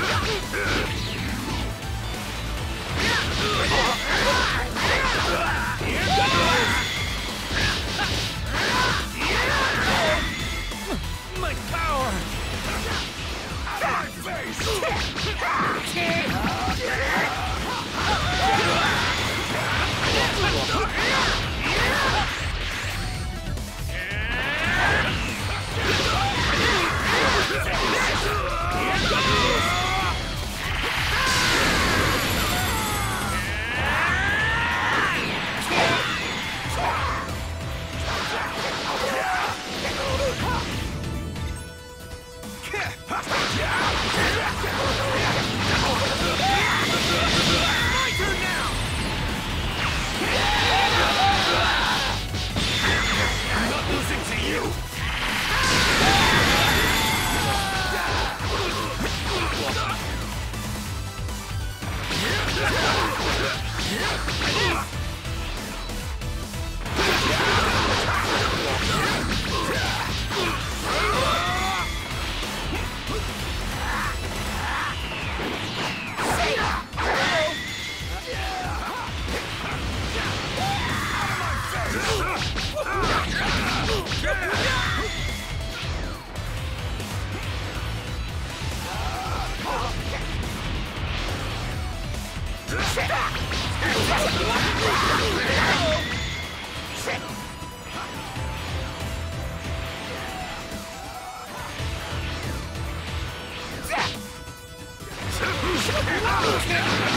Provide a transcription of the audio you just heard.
Yeah. Yeah!